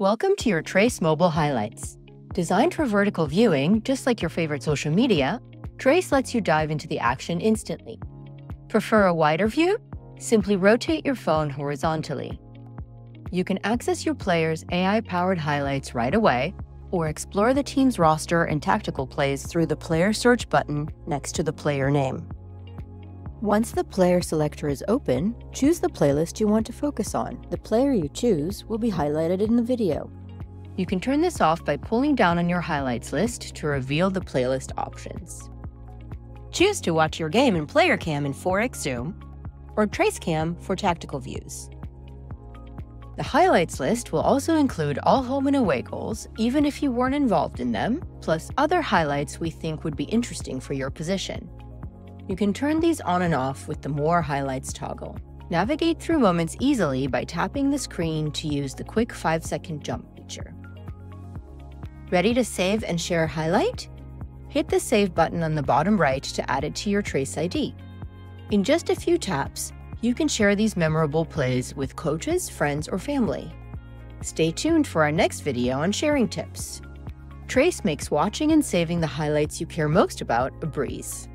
Welcome to your Trace Mobile Highlights. Designed for vertical viewing, just like your favorite social media, Trace lets you dive into the action instantly. Prefer a wider view? Simply rotate your phone horizontally. You can access your players' AI-powered highlights right away, or explore the team's roster and tactical plays through the Player Search button next to the player name. Once the player selector is open, choose the playlist you want to focus on. The player you choose will be highlighted in the video. You can turn this off by pulling down on your highlights list to reveal the playlist options. Choose to watch your game in Player Cam in 4x zoom, or Trace Cam for tactical views. The highlights list will also include all home and away goals, even if you weren't involved in them, plus other highlights we think would be interesting for your position. You can turn these on and off with the More Highlights toggle. Navigate through moments easily by tapping the screen to use the quick 5-second jump feature. Ready to save and share a highlight? Hit the Save button on the bottom right to add it to your Trace ID. In just a few taps, you can share these memorable plays with coaches, friends, or family. Stay tuned for our next video on sharing tips. Trace makes watching and saving the highlights you care most about a breeze.